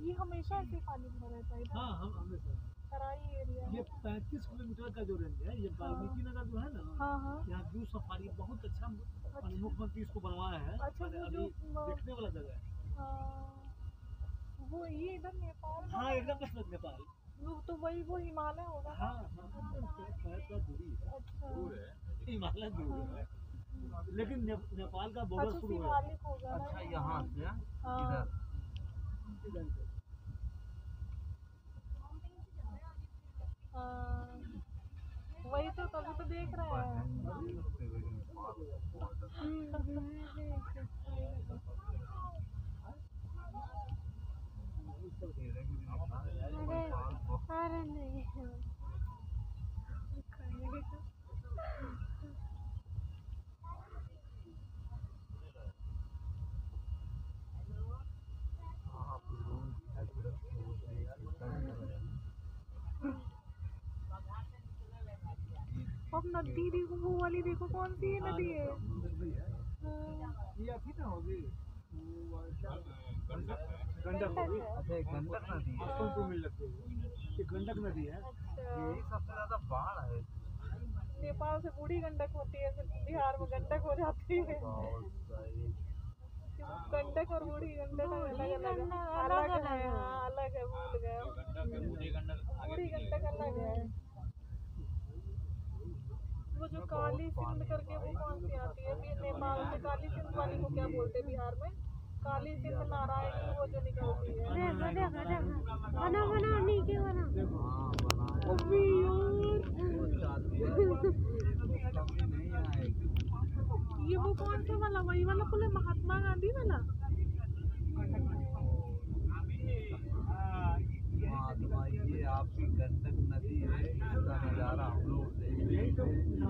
ये हमेशा ऐसे पानी भरा रहता है हाँ हम हमेशा। तराई एरिया ये पैंतीस किलोमीटर का जो रेंज है ये वाल्मीकि नगर जो है ना हाँ हाँ। यहाँ जू सफारी बहुत अच्छा मुख्यमंत्री इसको बनवाया है अच्छा, जो- देखने वाला जगह है। हाँ। वो ये इधर नेपाल हाँ एकदम नेपाल। वो तो वही वो हिमालय होगा हाँ। हाँ शायद का दूरी है। हिमालय दूर है। लेकिन ने, नेपाल का बॉर्डर अच्छा शुरू है। शिवालिक अच्छा यहाँ से हाँ। इधर। हाँ। वही तो तभी तो देख रहे हैं अरे नहीं अब नदी देखो वो वाली देखो कौन सी है नदी है? नदी है। हाँ, ये अभी ना होगी। गंडक होगी? अच्छा गंडक नदी है। उसको तो मिल लगती है। ये गंडक नदी है। अच्छा। यही सबसे ज़्यादा बाढ़ है। नेपाल से बूढ़ी गंडक होती है फिर बिहार में गंडक हो जाती है। गंडक और बूढ़ी गंडक अलग अलग अलग है। हाँ अलग है भूल गए बूढ़ी गंडक अलग है वो जो काली सिंध करके वो कौन सी आती है? भी नेपाल से काली सिंध वाली को क्या बोलते हैं बिहार में? काली सिंध नारायणी वो जो निकलती है। बना बना नीचे बना। हाँ है ये वो कौन सा वाला? वही वाला है महात्मा गांधी वाला? महात्मा ये आपकी गंडक नदी है इसका नज़ारा हम लोग देख गंडक नदी नज़र आ रही है यहाँ से इसमें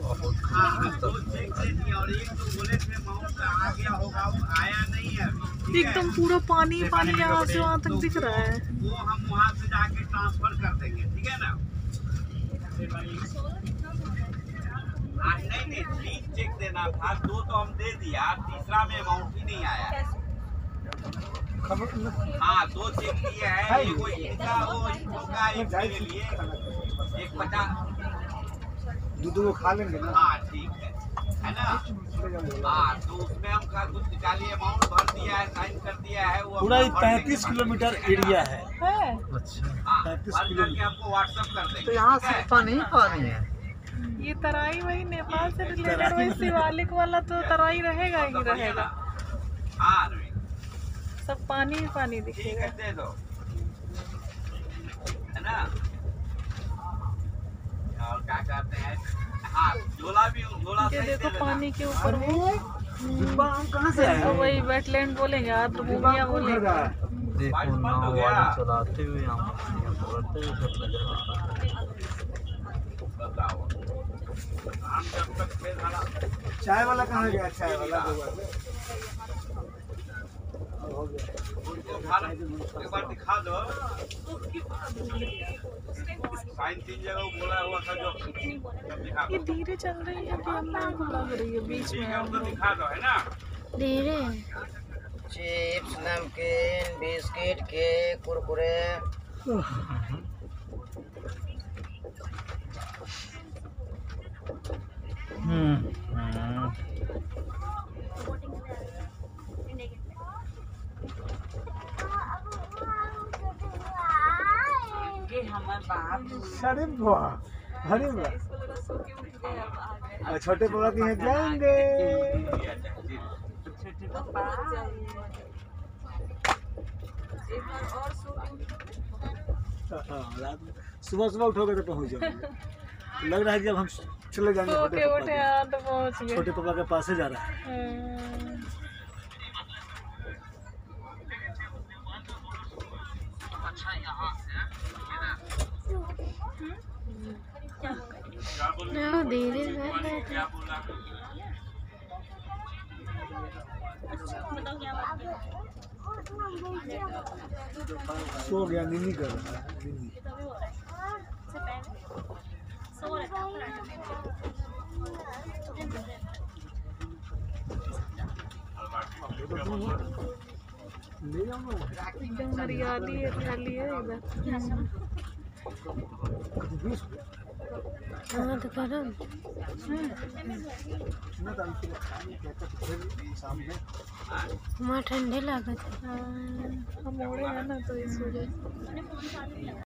दो चेक दे दिया और एक तो बोले थे अमाउंट आ गया होगा वो आया नहीं अभी ठीक है? एकदम पूरा पानी पानी यहाँ से वहाँ तक दिख रहा है। वो हम वहाँ से जाके ट्रांसफ़र कर देंगे ठीक है ना? हाँ, नहीं नहीं तीन चेक देना था। दो तो हम दे दिया तीसरा में अमाउंट ही नहीं आया। हाँ दो चेक दिए हैं एक इनका वो इनका एक मेरे लिए एक पचास दूध वो खा लेंगे ना। हाँ ठीक है। है ना? हाँ तो उसमें हम का कुछ निकालिए अमाउंट भर दिया है साइन कर दिया है वो पूरा अपना पैंतीस किलोमीटर एरिया है। है। अच्छा हाँ 35 आपको व्हाट्सएप कर देंगे तो यहाँ है? पानी ही पानी है? ये तराई वही नेपाल से रिलेटेड वही वाला। शिवालिक वाला तो तराई रहेगा ही तो रहेगा। हाँ सब पानी ही पानी दिखेगा। दे दो। है ना और क्या कहते हैं हाँ झोला भी झोला ये देखो पानी के ऊपर हम कहाँ से वही वेटलैंड बोलेंगे आर्द्रभूमिया बोलेंगे। देखो नाव वाले चलाते हुए पकड़ते सब नज़र है। हम चाय वाला कहाँ गया? चाय वाला एक बार दिखा दो। साइन तीन जगह बोला हुआ था जो ये धीरे चल रही है कि हम लग रही है बीच में हम तो दिखा दो है ना? धीरे। चिप्स नमकीन बिस्किट केक कुरकुरे। अरे वाह अरे वाह। छोटे बाबा के यहाँ जाएँगे। हाँ, सुबह सुबह उठोगे तो पहुँच जाओगे। लग रहा है कि अब हम चले जाएँगे छोटे पापा के हाँ तो छोटे पापा के पास से जा रहा है। सो गया नीनी कर रहा है नीनी ले जाऊँगा एकदम हरियाली हरियाली है इधर। बीस हाँ तो फिर शाम में वहाँ ठंडे लागत है हाँ, हम हैं ना तो इस वजह से